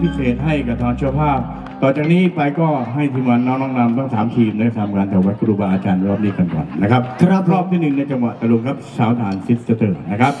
พิเศษให้กับทางเจ้าภาพ ต่อจากนี้ไปก็ให้ทีมงานน้องน้องนำทั้งสามทีมได้ทำการถวายครูบาอาจารย์รอบนี้กันก่อนนะครับครับรอบที่หนึ่งในจังหวะตะลุงครับสาวฐานซิสเตอร์นะครับ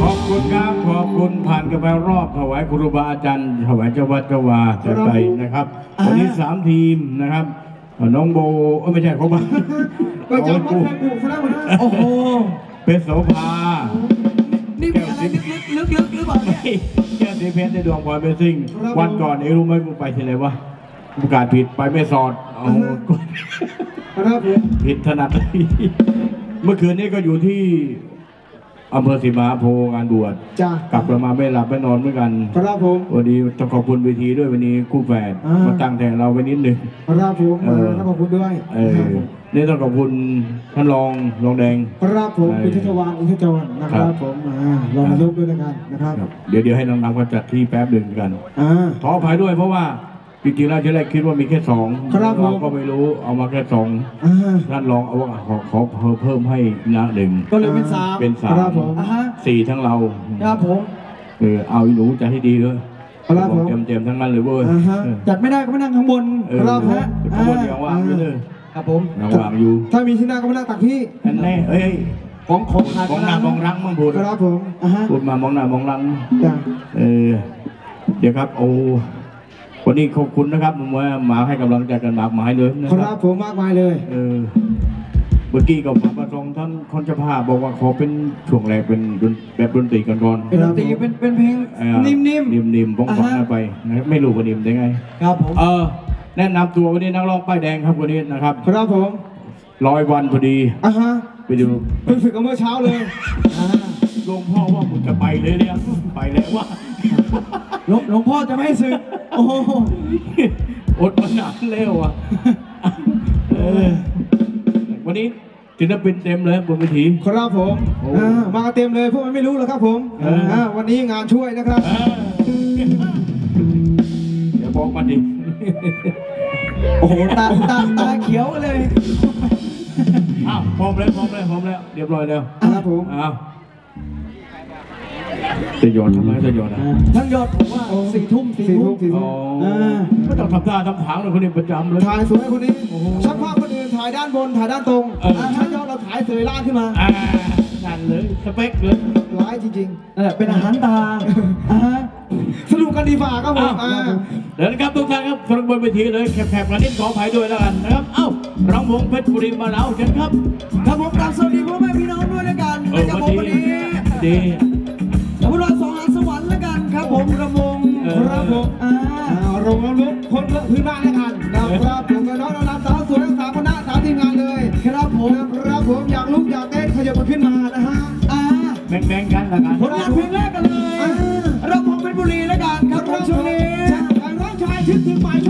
ขอบคุณครับ ขอบคุณผ่านกันไปรอบถวายครูบาอาจารย์ถวายเจ้าวัดเจ้าวาจะไปนะครับอ่าวันนี้สามทีมนะครับ น้องโบเอ้ยไม่ใช่เขาบ้าไปจำวัดแม่กูซะแล้วนะโอ้โหเป็นโสภานี่มีอะไรลึกๆลึกๆหรือเปล่าเนี่ย แก้วสีเพชรในดวงพลอยเป็นซิ่งครับวันก่อนเอ้รู้ไหมกูไปที่ไหนวะ ประกาศผิดไปไม่สอดเอาครับผมผิดถนัดเมื่อคืนนี้ก็อยู่ที่อำเภอสีมหาโพธิ์งานบวชจ้ากลับมาไม่หลับไม่นอนเหมือนกันครับผมวันนี้ต้องขอบคุณเวทีด้วยวันนี้คู่แฝดอ่ามมาตั้งแทนเราไปนิดหนึ่งครับผมเออขอบคุณด้วยเออนี่ต้องขอบคุณท่านรองรองแดงครับผมเอออิทธิวานอิทธิจวันนะคครัรับบผมอ่าลองมาลุกด้วยแล้วกันนะครับครับ เดี๋ยวเดี๋ยวให้น้องนำเขาจัดที่แป๊บหนึ่งกันอ่าขออภัยด้วยเพราะว่า จริงๆแล้วทีแรกคิดว่ามีแค่สองครับผม เราก็ไม่รู้เอามาแค่สองอ่าท่านรองเอาว่าขอขอเพิ่มให้นะหนึ่งก็เลยเป็นสามเป็นสามครับผม อ่าฮะสี่ทั้งเราครับผม เออเอาอีหนูจะให้ดีเลยครับผม เต็มเต็มๆทั้งนั้นเลยเว้ยอ่าฮะเออจัดไม่ได้ก็ไม่นั่งข้างบนเออครับฮะข้างบนยังว่างอยู่เลยครับผม ยังว่างอยู่ถ้ามีที่นั่งก็ไม่นั่งตักพี่อันแน่เอ้ยของของขาดมองหน้ามองรังมั่งพูดครับผมอ่าฮะพูดมามองหน้า มองรัง จ้าเออเดี๋ยวครับโอ้ วันนี้ขอบคุณนะครับผมว่ามาให้กำลังใจกันมากมายเลยนะคครัรับบผมมากมายเลย เออเมื่อกี้ก็มาประทรงท่านคนเจ้าภาพบอกว่าขอเป็นช่วงแรกเป็นดนแบบดนตรีกันก่อนเป็นดนตรีเป็นเป็นเพลงเออนิ่มนิ่มๆป้องอ่าฟังฮะไปนะครับไม่รู้ว่านิ่มได้ไง ๆครับผมเออแนะนำตัววันนี้นักร้องป้ายแดงครับวันนี้นะครับครับผมร้อยวันพอดีอ่าฮะไปดูเพิ่งฝึกกันเมื่อเช้าเลยอ่าหลวงพ่อว่ามึงจะไปเลยเนี่ยไปแล้วว่า หลวงหลวงพ่อจะไม่ให้ศึก โอ้โหอดมานานแล้วอะเออวันนี้ศิลปินเต็มเลยบนเวที ครับผมโอ้อ่ามากันเต็มเลยพวกมันไม่รู้หรอกครับผมเอออ่าวันนี้งานช่วยนะครับเออเดี๋ยวบอกมันดิโอ้โหตาตาตาเขียวเลยอ้าวพร้อมแล้วพร้อมแล้วพร้อมแล้ว เรียบร้อยแล้ว ครับผม อ้าว จะโยนทำไมจะโยนอะทั้งยอดผมว่าสี่ทุ่มสี่สี่ทุ่ทุ่มมสี่อ๋ทุ่อมไม่ต้องทำท่าทำทางเลยคนนี้ประจำเลย ถ่ายสวยคนนี้ช่างภาพคนอื่นถ่ายด้านบนถ่ายด้านตรงเออช่างยอดเราถ่ายเสยล่างขึ้นมาอ่านั่นเลยสเปคเลย ร้ายจริงนั่นแหละเป็นอาหารตาอ่าฮะๆสนุกกันดีฝ่าครับผมอ้าวอ่า เดี๋ยวนะครับทุกท่านครับฟังบนเวทีเลยแคบๆกระดิ่งขออภัยด้วยแล้วกันนะครับ เอ้าร้องวงเพชรบุรีมาแล้วเชิญครับ ครับผมกราบสวัสดีพ่อแม่พี่น้องด้วยแล้วกันเออนะครับวัผมนวันดีนี้ ดี ผมระวงเออครับผมอ่าอ่าโรงน้ำลุกคนละพื้นบ้านแล้วกันนะครับผมกับน้องน้ำสาวสวยทั้งสามคณะสามทีมงานเลยครับผมครับผมอยากลุกอยากเต้นขยับมาขึ้นมานะฮะอ่าแบ่งๆกันละกันผลงานเพลงแรกกันเลยระวงเพชรบุรีแล้วกันครับผมช่วงนี้ทางร้องชายชื่อถึงใหม่ช่ว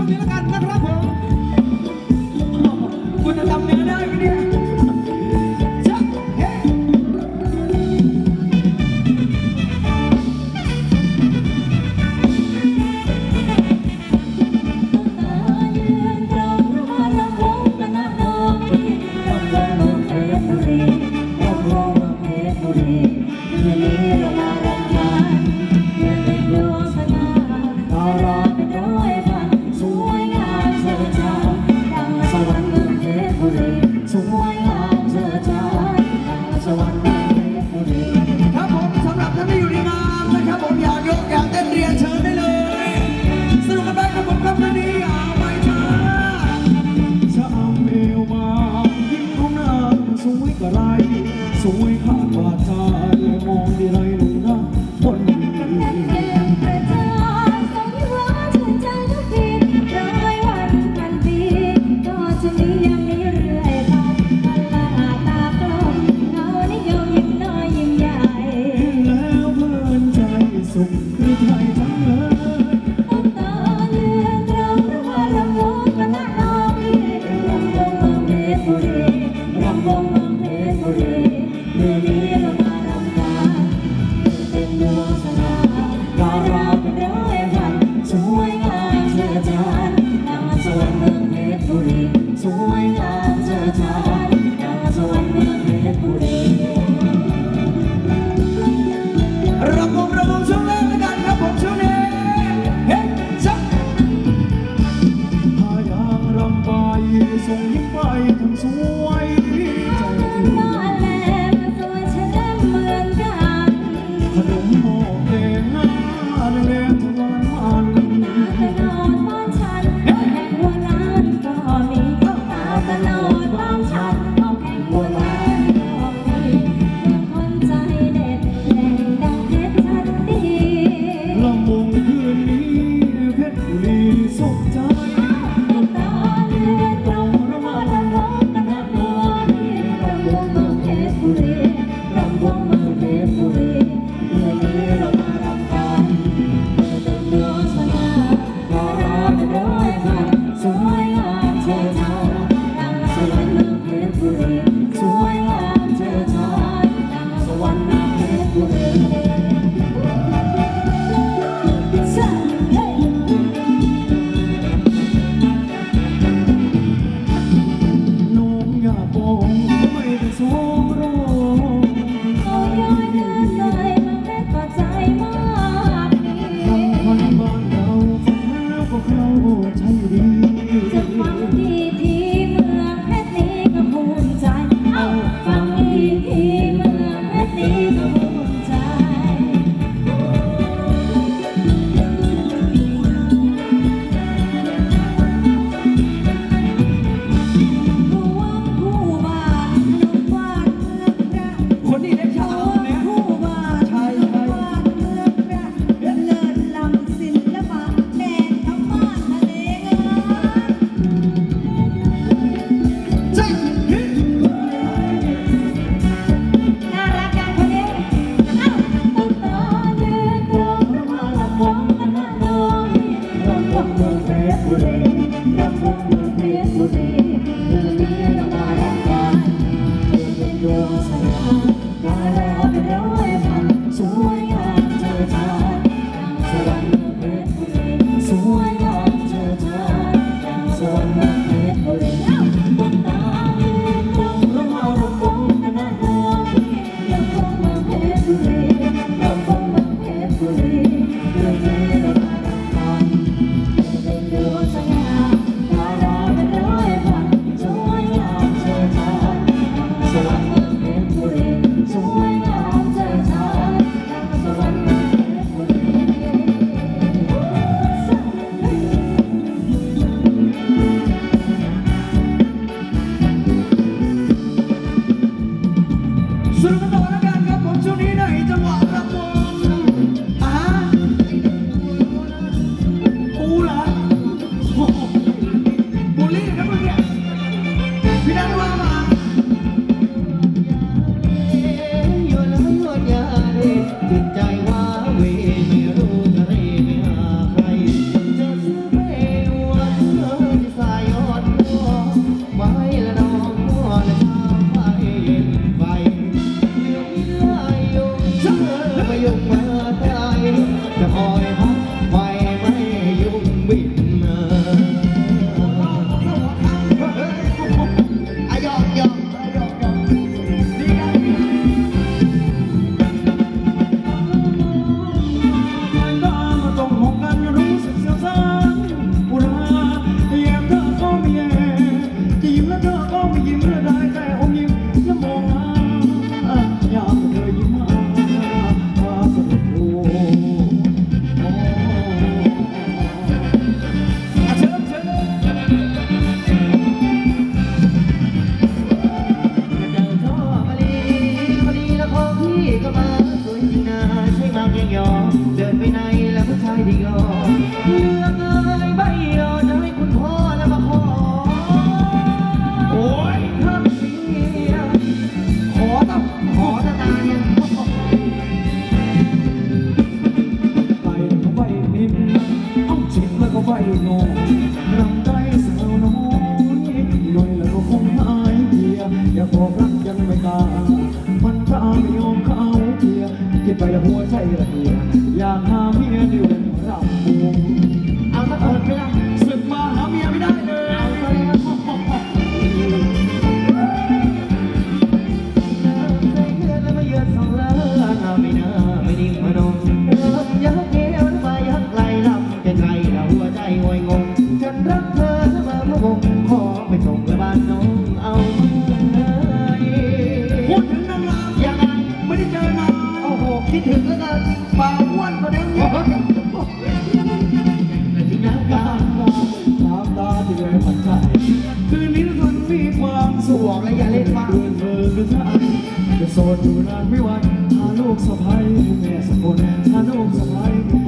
กันได้จะโสดอยู่นานไม่ไหวหาลูกสะพ้ายแม่สะกคนหาลูกสะพ้าย